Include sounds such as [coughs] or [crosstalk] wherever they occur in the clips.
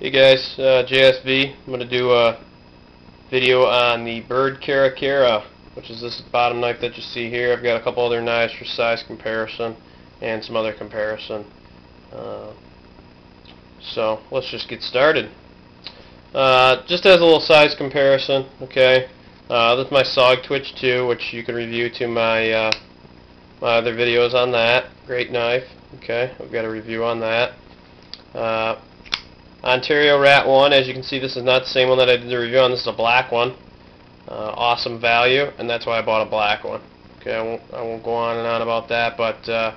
Hey guys, uh, JSV. I'm going to do a video on the Byrd Cara Cara, which is this bottom knife that you see here. I've got a couple other knives for size comparison and some other comparison. Uh, so let's just get started. Uh, just as a little size comparison, okay. Uh, this is my SOG Twitch 2, which you can review to my uh, my other videos on that. Great knife. Okay, I've got a review on that. Ontario Rat 1, as you can see, this is not the same one that I did the review on. This is a black one. Uh, awesome value, and that's why I bought a black one. Okay, I won't, I won't go on and on about that, but uh,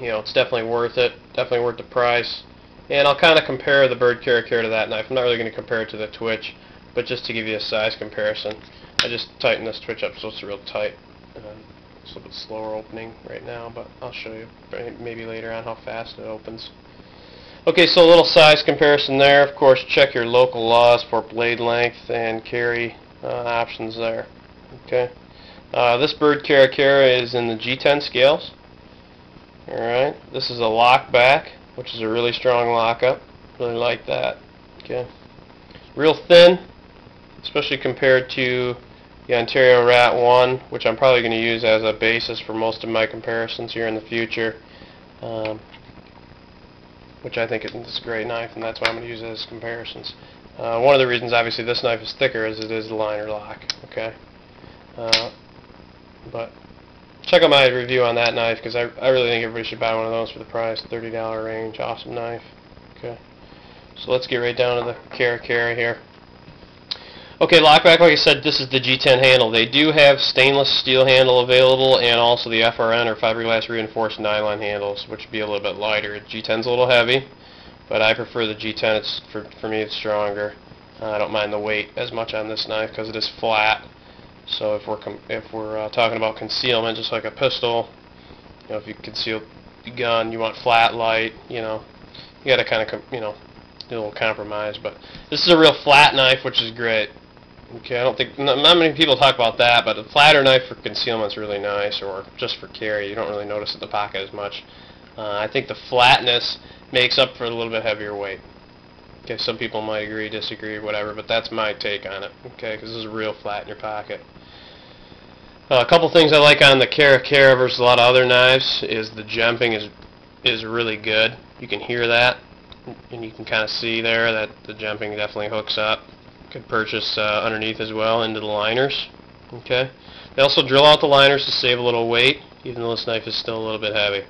you know, it's definitely worth it. Definitely worth the price. And I'll kind of compare the Byrd Cara to that knife. I'm not really going to compare it to the Twitch, but just to give you a size comparison. I just tightened this Twitch up so it's real tight. Uh, it's a little bit slower opening right now, but I'll show you maybe later on how fast it opens. Okay, so a little size comparison there. Of course, check your local laws for blade length and carry uh, options there. Okay. Uh, this Byrd Cara Cara is in the G10 scales. Alright, this is a lock back, which is a really strong lockup. Really like that. Okay. Real thin, especially compared to the Ontario Rat 1, which I'm probably going to use as a basis for most of my comparisons here in the future. Um, which I think is a great knife, and that's why I'm going to use it as comparisons. Uh, one of the reasons, obviously, this knife is thicker is it is the liner lock. Okay, uh, but check out my review on that knife because I, I really think everybody should buy one of those for the price, $30 range. Awesome knife. Okay, so let's get right down to the Cara Cara here. Okay, lockback, like I said, this is the G10 handle. They do have stainless steel handle available and also the FRN or fiberglass reinforced nylon handles, which would be a little bit lighter. G10's a little heavy, but I prefer the G10. It's For, for me, it's stronger. Uh, I don't mind the weight as much on this knife because it is flat. So if we're if we're uh, talking about concealment, just like a pistol, you know, if you conceal the gun, you want flat, light, you know, you got to kind of, you know, do a little compromise. But this is a real flat knife, which is great. Okay, I don't think, not, not many people talk about that, but a flatter knife for concealment is really nice, or just for carry. You don't really notice it in the pocket as much. Uh, I think the flatness makes up for a little bit heavier weight. Okay, some people might agree, disagree, whatever, but that's my take on it. Okay, because this is real flat in your pocket. Uh, a couple things I like on the Cara Cara versus a lot of other knives is the jimping is is really good. You can hear that, and you can kind of see there that the jimping definitely hooks up could purchase uh, underneath as well into the liners. Okay. They also drill out the liners to save a little weight, even though this knife is still a little bit heavy.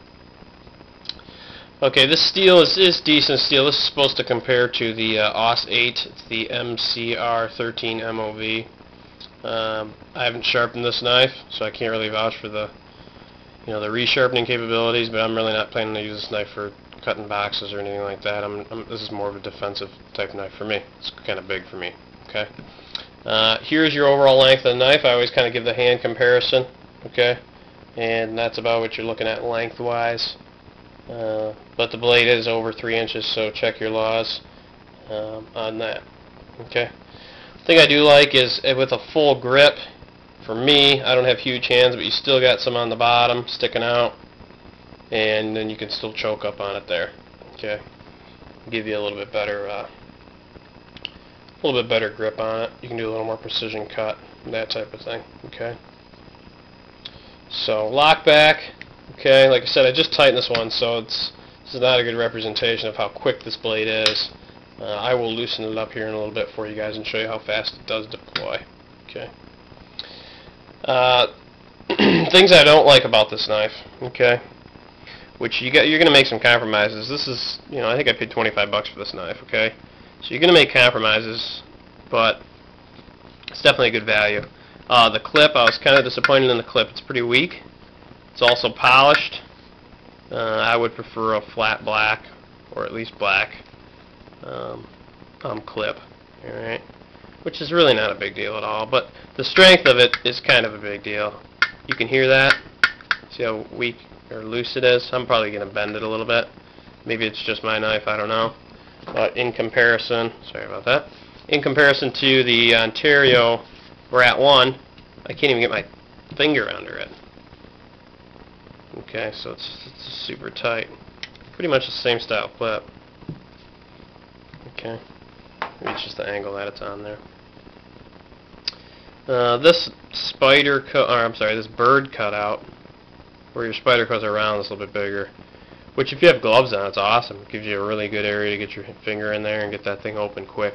Okay, this steel is, is decent steel. This is supposed to compare to the uh, AUS 8, it's the 8Cr13MoV. Um, I haven't sharpened this knife, so I can't really vouch for the, you know, the resharpening capabilities. But I'm really not planning to use this knife for cutting boxes or anything like that. I'm, I'm, this is more of a defensive type knife for me. It's kind of big for me. Okay. Uh, here's your overall length of the knife. I always kind of give the hand comparison. Okay. And that's about what you're looking at lengthwise. Uh, but the blade is over 3 inches, so check your laws um, on that. Okay. Thing I do like is uh, with a full grip, for me, I don't have huge hands, but you still got some on the bottom sticking out, and then you can still choke up on it there. Okay. Give you a little bit better uh, a little bit better grip on it. You can do a little more precision cut, that type of thing. Okay. So lock back. Okay, like I said, I just tightened this one, so it's this is not a good representation of how quick this blade is. Uh, I will loosen it up here in a little bit for you guys and show you how fast it does deploy. Okay. Uh, [clears throat] things I don't like about this knife. Okay. Which you got, you're going to make some compromises. This is, you know, I think I paid 25 bucks for this knife. Okay. So you're going to make compromises, but it's definitely a good value. Uh, the clip, I was kind of disappointed in the clip. It's pretty weak. It's also polished. Uh, I would prefer a flat black, or at least black, um, um, clip. Alright? Which is really not a big deal at all, but the strength of it is kind of a big deal. You can hear that. See how weak or loose it is? I'm probably going to bend it a little bit. Maybe it's just my knife, I don't know. But in comparison, sorry about that, in comparison to the Ontario Rat 1, I can't even get my finger under it. Okay, so it's, it's super tight. Pretty much the same style clip. Okay, maybe it's just the angle that it's on there. Uh, this spider cut, I'm sorry, this bird cutout, where your spider cuts around is a little bit bigger. Which if you have gloves on, it's awesome. It gives you a really good area to get your finger in there and get that thing open quick.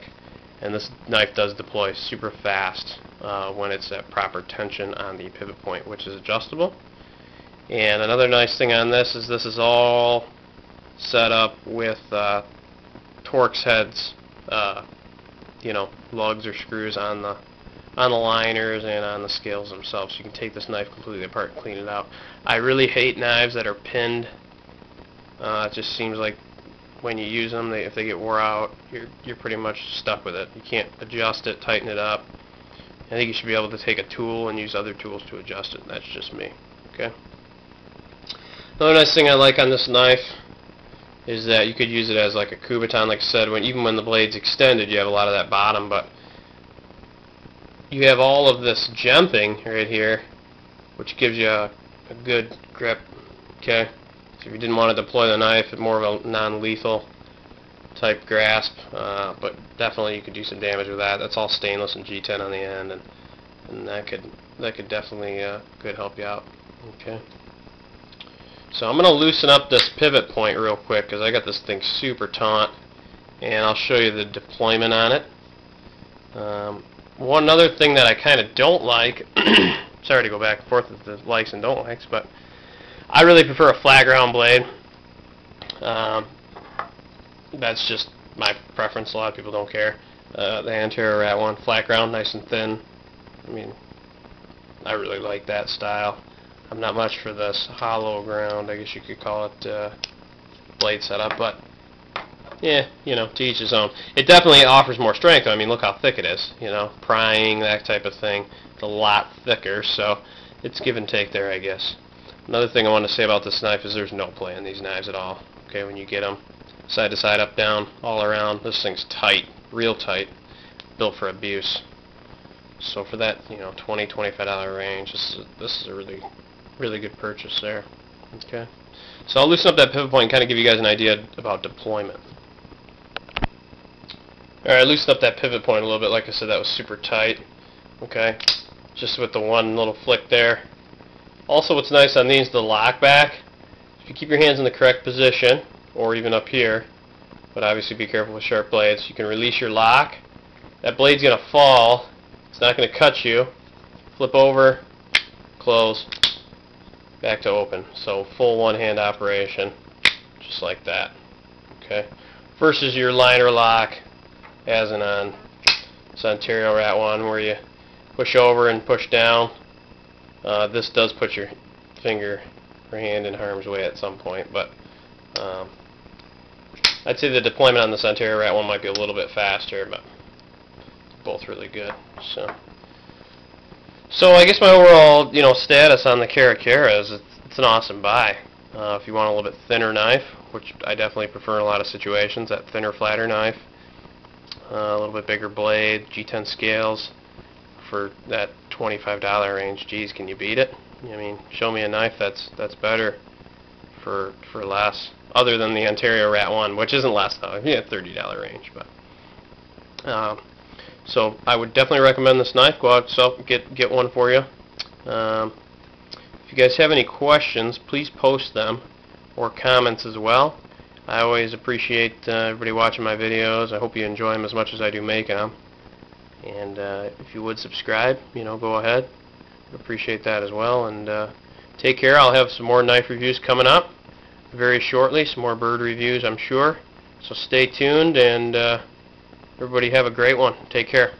And this knife does deploy super fast uh, when it's at proper tension on the pivot point, which is adjustable. And another nice thing on this is this is all set up with uh, Torx heads, uh, you know, lugs or screws on the on the liners and on the scales themselves. You can take this knife completely apart and clean it out. I really hate knives that are pinned uh, it just seems like when you use them, they, if they get wore out, you're you're pretty much stuck with it. You can't adjust it, tighten it up. I think you should be able to take a tool and use other tools to adjust it. That's just me. Okay. Another nice thing I like on this knife is that you could use it as like a Kubotan, like I said, when even when the blade's extended, you have a lot of that bottom, but you have all of this jimping right here, which gives you a, a good grip. Okay. If you didn't want to deploy the knife, more of a non-lethal type grasp, uh, but definitely you could do some damage with that. That's all stainless and G10 on the end, and and that could that could definitely uh, could help you out. Okay. So I'm going to loosen up this pivot point real quick because I got this thing super taut, and I'll show you the deployment on it. Um, one other thing that I kind of don't like, [coughs] sorry to go back and forth with the likes and don't likes, but I really prefer a flat ground blade. Um, that's just my preference. A lot of people don't care. Uh, the Ontario Rat one, flat ground, nice and thin. I mean, I really like that style. I'm not much for this hollow ground, I guess you could call it uh, blade setup, but yeah, you know, to each his own. It definitely offers more strength. I mean, look how thick it is, you know, prying, that type of thing. It's a lot thicker, so it's give and take there, I guess. Another thing I want to say about this knife is there's no play in these knives at all. Okay, when you get them side to side, up, down, all around, this thing's tight, real tight, built for abuse. So for that, you know, 20 $25 range, this is, this is a really, really good purchase there. Okay, so I'll loosen up that pivot point and kind of give you guys an idea about deployment. Alright, I loosened up that pivot point a little bit. Like I said, that was super tight. Okay, just with the one little flick there. Also what's nice on these, the lock back, if you keep your hands in the correct position, or even up here, but obviously be careful with sharp blades, you can release your lock. That blade's going to fall. It's not going to cut you. Flip over, close, back to open. So full one-hand operation, just like that. Okay. Versus your liner lock, as in on this Ontario Rat one, where you push over and push down. Uh, this does put your finger or hand in harm's way at some point, but um, I'd say the deployment on the Ontario Rat one might be a little bit faster, but both really good. So, so I guess my overall you know status on the Cara Cara is it's, it's an awesome buy. Uh, if you want a little bit thinner knife, which I definitely prefer in a lot of situations, that thinner, flatter knife, uh, a little bit bigger blade, G10 scales, for that $25 range, geez, can you beat it? I mean, show me a knife that's that's better for for less, other than the Ontario Rat 1, which isn't less though. Yeah, $30 range, but. Uh, so I would definitely recommend this knife. Go out yourself get get one for you. Um, if you guys have any questions, please post them or comments as well. I always appreciate uh, everybody watching my videos. I hope you enjoy them as much as I do making them. And uh, if you would subscribe, you know, go ahead. Appreciate that as well. And uh, take care. I'll have some more knife reviews coming up very shortly. Some more Byrd reviews, I'm sure. So stay tuned and uh, everybody have a great one. Take care.